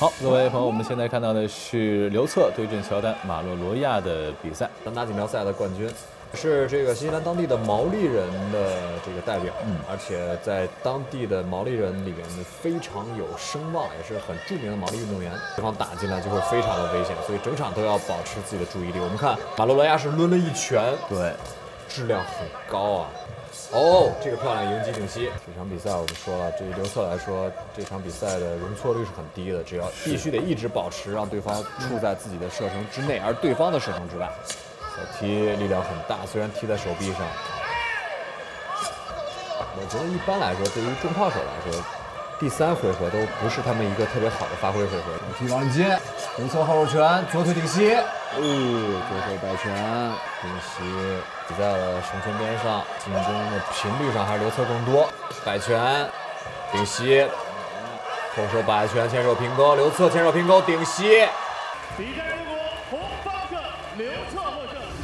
好，各位朋友，我们现在看到的是刘策对阵乔丹马洛罗亚的比赛，单打锦标赛的冠军，是这个新西兰当地的毛利人的这个代表，嗯，而且在当地的毛利人里面非常有声望，也是很著名的毛利运动员。对方打进来就会非常的危险，所以整场都要保持自己的注意力。我们看马洛罗亚是抡了一拳，对，质量很高啊。哦，这个漂亮迎击顶膝。这场比赛我们说了，对于刘策来说，这场比赛的容错率是很低的，只要必须得一直保持让对方处在自己的射程之内，而对方的射程之外。小踢力量很大，虽然踢在手臂上，我觉得一般来说，对于重炮手来说，第三回合都不是他们一个特别好的发挥回合。踢往里接，刘策后手拳左腿顶膝。哦左手摆拳顶膝抵在了绳圈边上进攻的频率上还是刘策更多。摆拳顶膝后手摆拳前手平勾刘策前手平勾顶膝。比赛结果红方胜刘策获胜。